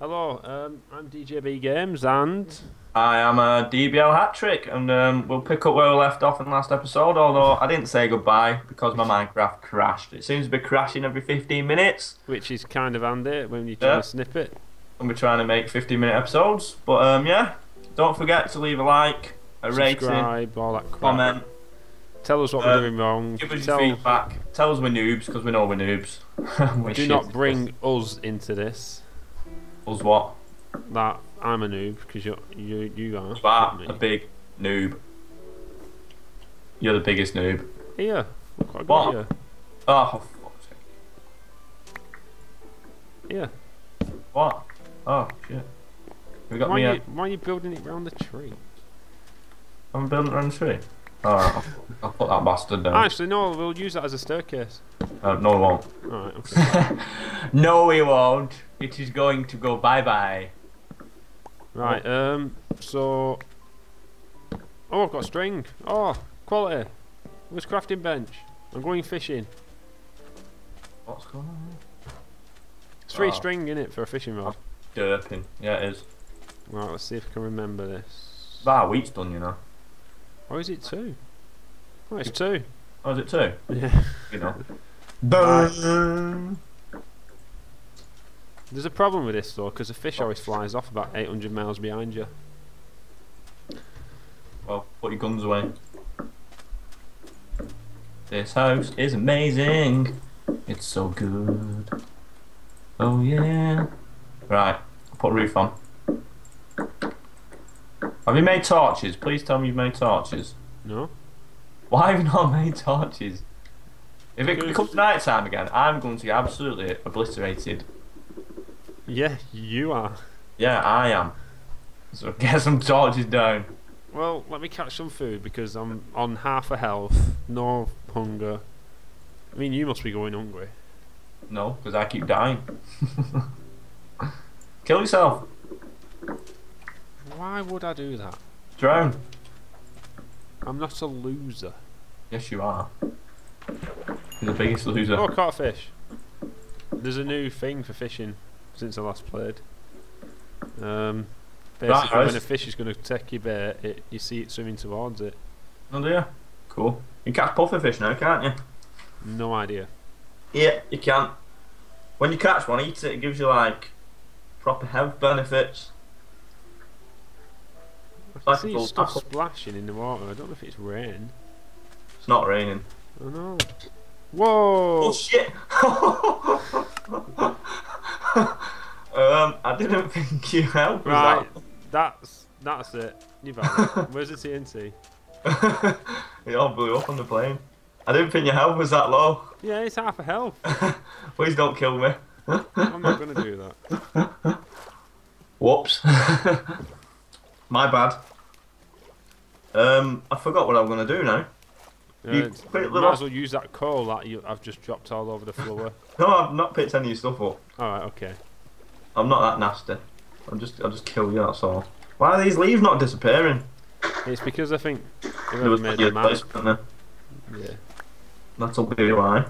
Hello, um, I'm DJB Gamez and I am a DBL hat trick, and um, we'll pick up where we left off in the last episode. Although I didn't say goodbye because my Minecraft crashed. It seems to be crashing every 15 minutes, which is kind of handy when you try Yeah. to snip it. and we're trying to make 15 minute episodes. But um, yeah, don't forget to leave a like, a rating, Subscribe, all that crap. comment, Tell us what Uh, we're doing wrong. give us Tell, your feedback. Tell us we're noobs because we know we're noobs. We're do not bring us into this. Us what? That I'm a noob because you you you are. Are a big noob. You're the biggest noob. Yeah. what What? here. Oh, fuck's What? Oh shit. We got Why me are, you, why are you building it around the tree? I'm building it around the tree. Alright, I'll, I'll put that bastard down. Actually, no. We'll use that as a staircase. Uh, no, it won't. Right. Okay. no, we won't. It is going to go bye bye. right. Um. So. Oh, I've got string. Oh, quality. Where's crafting bench? I'm going fishing. What's going on? It's free Oh. string in it for a fishing rod. Derping. Yeah, it is. Right, let's see if I can remember this. That wheat's done, you know. Or is it two? Oh, it's two. Oh, is it two? Yeah. You know. Boom. There's a problem with this though, because the fish always flies off about 800 miles behind you. Well, put your guns away. This house is amazing. It's so good. Oh yeah. Right, I'll put a roof on. Have you made torches? Please tell me you've made torches. No? Why have you not made torches? If it becomes night time again, I'm going to get absolutely obliterated. Yeah, you are. Yeah, I am. So get some torches down. Well, let me catch some food because I'm on half a health, no hunger. I mean, you must be going hungry. No, because I keep dying. Kill yourself. Why would I do that? Drown. I'm not a loser. Yes, you are. You're the biggest loser. Oh, caught a fish. There's a new thing for fishing since I last played. Um, basically, Right, when a fish is going to take your bait, it, you see it swimming towards it. Oh dear. Cool. You can catch pufferfish now, can't you? No idea. Yeah, you can. When you catch one, eat it. It gives you like proper health benefits. I Like see full stuff splashing in the water. I don't know if it's rain. It's not raining. I know. Whoa! Oh shit! um, I didn't think you helped. right, that's that's it. You've had it. Where's the TNT? it all blew up on the plane. I didn't think your health was that low. Yeah, it's half a health. Please don't kill me. I'm not to do that. Whoops. My bad. Um, I forgot what I'm gonna do now. Uh, You might as well use that coal that you, I've just dropped all over the floor. No, I've not picked any of your stuff up. Alright, okay. I'm not that nasty. I'm just, I'll just kill you. That's all. Why are these leaves not disappearing? It's because I think There was made the place, there? Yeah. That'll be why.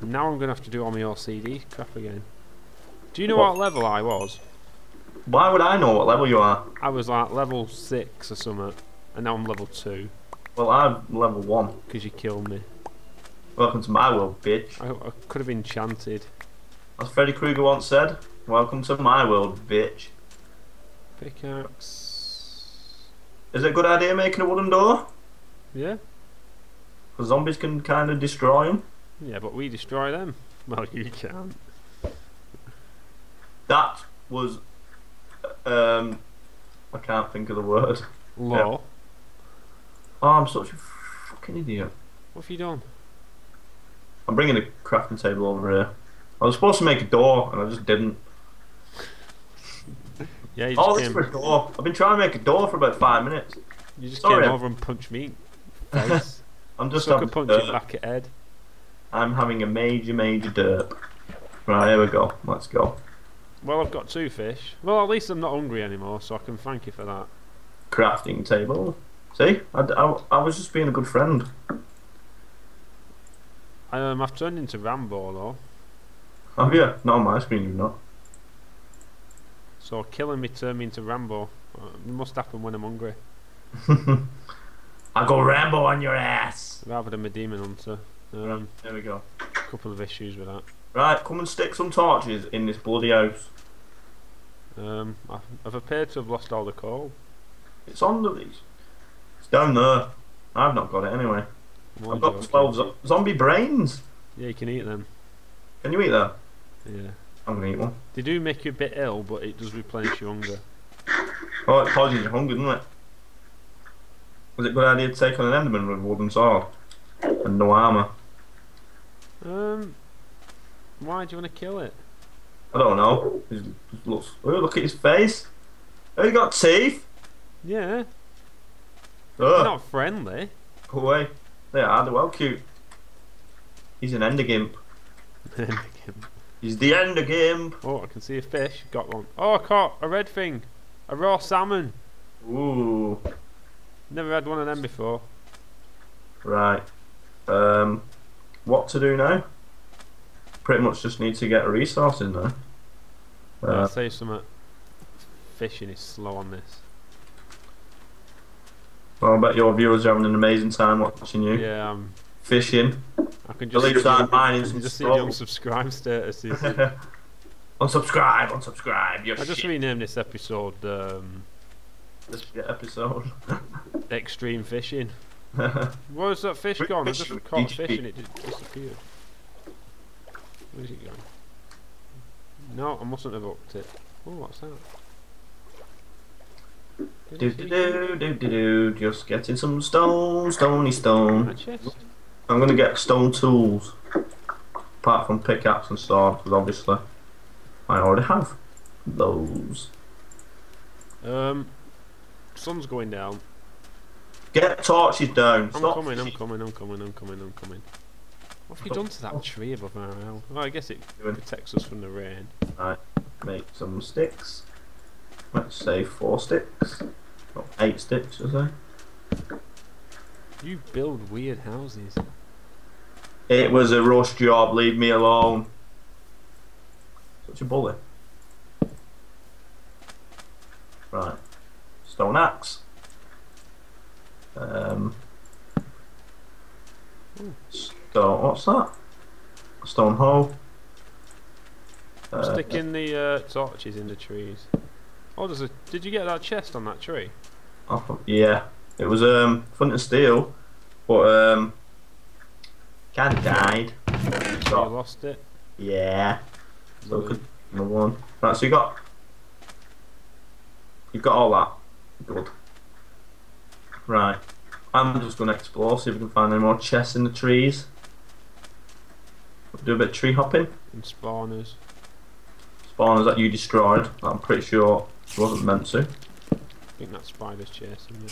Now I'm going to have to do all my OCD crap again. Do you know What? what level I was? Why would I know what level you are? I was like level 6 or something. And now I'm level 2 Well, I'm level one. because you killed me. Welcome to my world, bitch. I, I could have enchanted. As Freddy Krueger once said, "Welcome to my world, bitch." Pickaxe. Is it a good idea making a wooden door? Yeah? Because zombies can kind of destroy them. Yeah, but we destroy them. Well, you can't. That was, um, I can't think of the word. Law. Oh, I'm such a fucking idiot. What have you done? I'm bringing the crafting table over here. I was supposed to make a door, and I just didn't. Yeah, you just, Oh, this came, for a door. I've been trying to make a door for about five minutes. you just sorry. came over and punched me. in the Face. I'm just having, punch it back at Ed. I'm having a major, major derp. Right, here we go. Let's go. Well, I've got two fish. Well, at least I'm not hungry anymore, so I can thank you for that. Crafting table. See, I, I, I was just being a good friend. Um, I've turned into Rambo though. Have you? Not on my screen, you've not. So killing me turned me into Rambo. Uh, it must happen when I'm hungry. I go Rambo on your ass. Rather than my demon hunter. Um, There we go. A couple of issues with that. Right, come and stick some torches in this bloody house. Um, I've, I've appeared to have lost all the coal. It's on the. It's down there. I've not got it anyway. I've got 12 zo- zombie brains. Yeah, you can eat them. Can you eat that? Yeah. I'm gonna eat one. They do make you a bit ill, but it does replenish your hunger. Oh, it poisons your hunger, doesn't it? Was it a good idea to take on an Enderman with a wooden sword? And no armour? Um, why do you want to kill it? I don't know. Just looks. Oh, look at his face. Oh, he got teeth. Yeah, they're not friendly. go away. They are. They're well cute. He's an Ender Gimp. He's the Ender Gimp. oh, I can see a fish. Got one. Oh, I caught a red thing. A raw salmon. Ooh. Never had one of them before. Right. Um, what to do now? Pretty much just need to get a resource in there. I'll Uh, say something. Fishing is slow on this. Well, I bet your viewers are having an amazing time watching you Yeah, um, fishing. I can At just least see, I'm mining I some can just see the straw. unsubscribe statuses. unsubscribe, unsubscribe. Your I just shit. renamed this episode um, this episode. Extreme Fishing. Where's that fish gone? I just caught a fish and it disappeared. Where's it gone? No, I mustn't have hooked it. Oh, what's that? Do do do do do do. Just getting some stone, stony stone. I'm gonna get stone tools. Apart from pickaxe and sword, because obviously I already have those. Um, sun's going down. Get torches down. I'm Stop coming, I'm coming, I'm coming, I'm coming, I'm coming. What have you done to that tree above our house? Well, I guess it protects us from the rain. Make some sticks. Let's say four sticks. Eight sticks, I say. You build weird houses. It was a rush job. Leave me alone. Such a bully. Right. Stone axe. Um. Stone. What's that? Stone hoe. Uh, Sticking the uh, torches in the trees. Oh, there's a. Did you get that chest on that tree? oh, yeah. It was um fun to steal, but um. Kind of died. You So lost it. yeah. So we could another one. Right, so you got you've got all that. Good. Right. I'm just gonna explore, see if we can find any more chests in the trees. Do a bit of tree hopping. And spawners. Spawners that you destroyed. that I'm pretty sure wasn't meant to. I think that's spider's chasing me.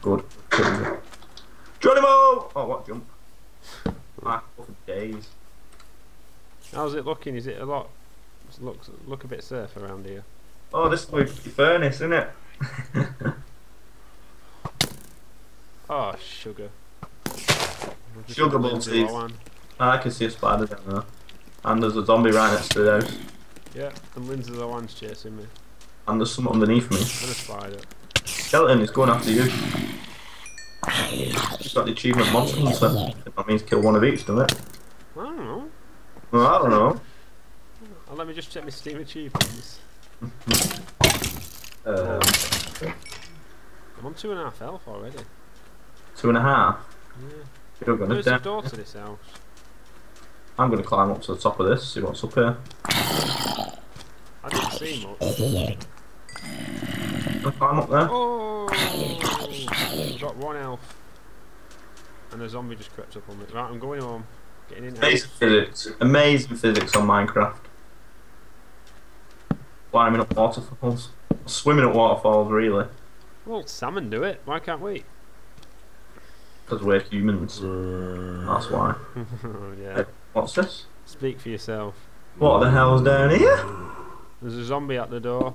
Good. Geronimo! Oh what jump? Ah, for days. How's it looking? Is it a lot? it Looks look a bit safe around here. Oh this is my furnace, isn't it? Oh, sugar. Sugar got balls, Lindsay please. Lohan. Ah, I can see a spider down there. And there's a zombie right next to the house. Yeah, and Lindsay Lohan's chasing me. And there's something underneath me. Skeleton is going after you. Just got the achievement monster hunter. That means kill one of each, doesn't it? I don't know. Well, I don't know. Oh, let me just check my Steam achievements. Um, I'm on two and a half health already. two and a half. Yeah. You're gonna the door to this house? I'm gonna climb up to the top of this, see what's up here. I didn't see much. I'll climb up there. Oh! I've one health. And a zombie just crept up on me. Right, I'm going home. Getting in Amazing physics. Amazing physics on Minecraft. Climbing up waterfalls. Swimming at waterfalls, really. Well, salmon do it. Why can't we? Because we're humans. That's why. Oh, yeah. What's this? Speak for yourself. What the hell's down here? There's a zombie at the door.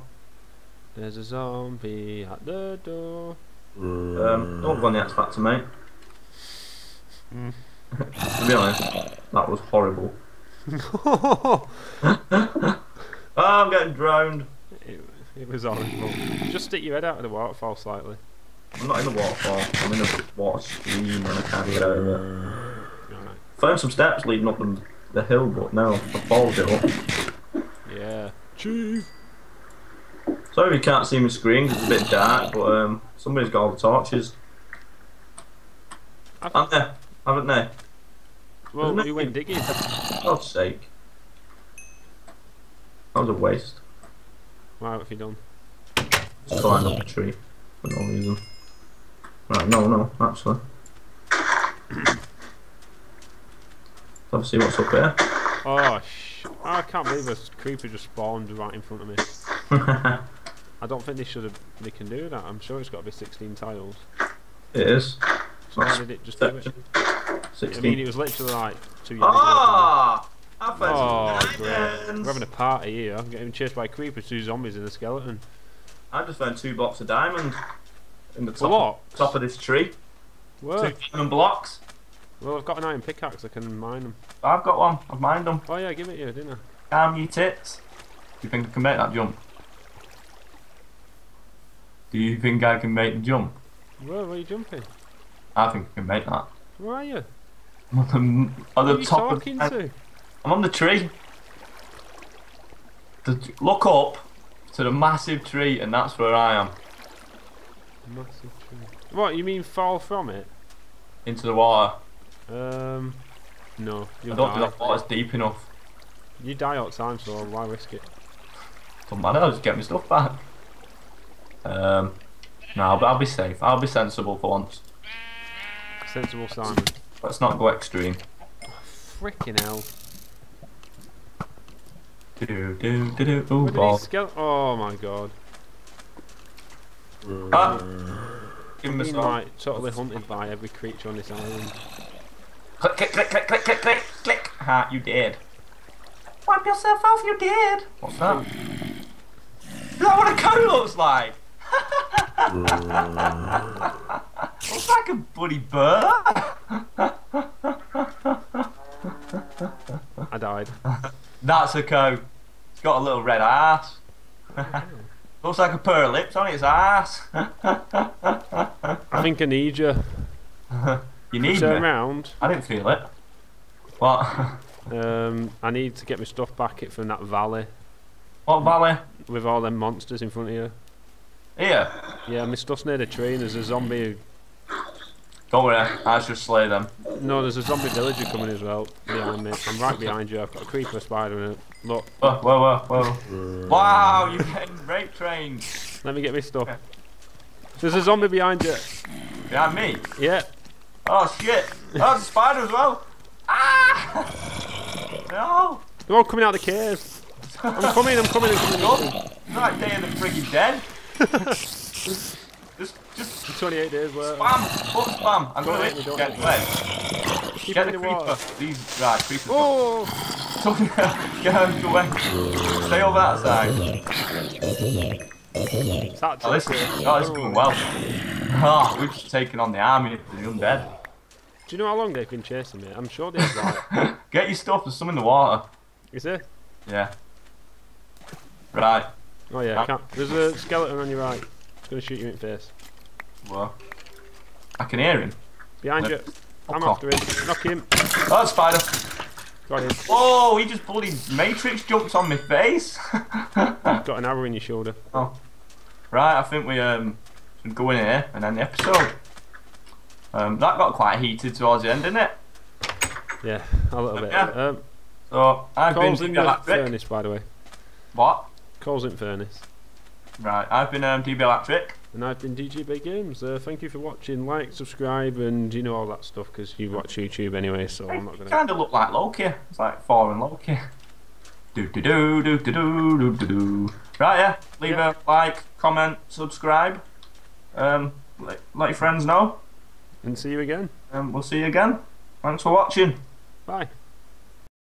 There's a zombie at the door. Um, don't go on the X Factor, mate. Mm. to be honest, that was horrible. Oh, I'm getting drowned. It, it was horrible. Just stick your head out of the waterfall slightly. I'm not in the waterfall. I'm in a water stream and I can't get out of it. Right. Found some steps leading up the, the hill, but no, I followed it up. Yeah. Cheese. Sorry if you can't see my screen 'cause it's a bit dark, but um, somebody's got all the torches. I've- Aren't they? Haven't they? Well, you went digging. God's sake. That was a waste. What have you done? Just climbed up a tree for no reason. Right, no, no, actually. Let's see what's up here. Oh, sh- I can't believe a creeper just spawned right in front of me. I don't think they should have. They can do that. I'm sure it's got to be 16 tiles. it is. So why did it just do it? I mean, it was literally like two years ago. Ah! Oh, great. We're having a party here. I'm getting chased by creepers, two zombies, and a skeleton. I just found two blocks of diamond in the top, top of this tree. Where? Two diamond blocks. Well, I've got an iron pickaxe. I can mine them. I've got one. I've mined them. Oh yeah, give it you, didn't I? Damn you tits. Do you think I can make that jump? Do you think I can make the jump? Where are you jumping? I think I can make that. Where are you? I'm on the, on Who the are you top of talking the, to? I'm on the tree. The, look up to the massive tree, and that's where I am. Massive tree. What, you mean fall from it? Into the water. Um, no. I don't die. think that water's deep enough. You die all the time, so why risk it? Don't matter, I'll just get my stuff back. Um, no, I'll, I'll be safe. I'll be sensible for once. Sensible Simon. Let's not go extreme. Freaking hell. Do do do do. Ooh, ball. Oh my god. Ah! Give him a song. like totally hunted by every creature on this island. Click, click, click, click, click, click, click, click. Ha, you did. Wipe yourself off, you did. What's that? Is that what a cow looks like? Looks like a bloody bird. I died. That's a cow. It's got a little red ass. looks like a pair of lips on its ass. I think I need you. you need Turn me. round. I didn't feel it. What? Um, I need to get my stuff back it from that valley what valley? with all them monsters in front of you. Here. Yeah, my stuff's near the tree and there's a zombie. Don't worry, I should slay them. No, there's a zombie villager coming as well behind me. I'm right behind you. I've got a creeper, spider, and a. Look, Whoa, whoa, whoa, whoa. Wow, you're getting rape trained. let me get my stuff. There's a zombie behind you. Behind me. Yeah. Oh shit. Oh, there's a spider as well. Ah! No. They're all coming out of the caves. I'm coming, I'm coming, I'm coming. No. I'm coming. It's like Day of the Friggin' Dead. Just, just 28 days later. spam. Put spam. I'm gonna Don't let hit you get away. Keep Get the the creeper. water. These, right, creepers. Oh! get out of the way. Stay over that side. Oh, this is, oh, this is going well. Ah, we've just taken on the army of the undead. Do you know how long they've been chasing me? I'm sure they've like. Get your stuff, there's some in the water. Is there? Yeah. Right. Oh yeah, I can't. There's a skeleton on your right. It's gonna shoot you in the face. Well, I can hear him. Behind you. I'm after him. Knock him. Oh, spider. Got him. Whoa, he just bloody matrix jumps on my face. Got an arrow in your shoulder. Oh. Right, I think we um should go in here and end the episode. Um, that got quite heated towards the end, didn't it? Yeah, a little bit. Yeah. Um, So I've been in the furnace, by the way. What? Calls in Furnace. Right, I've been um, DBL hat trick. And I've been DJB Gamez. Uh, thank you for watching. Like, subscribe, and you know all that stuff because you watch YouTube anyway, so I'm not going to. kind of look like Loki. It's like foreign Loki. Do do do do do do do do. Right, yeah. Leave yeah. a like, comment, subscribe. Um, let, let your friends know. And see you again. Um, we'll see you again. Thanks for watching. Bye.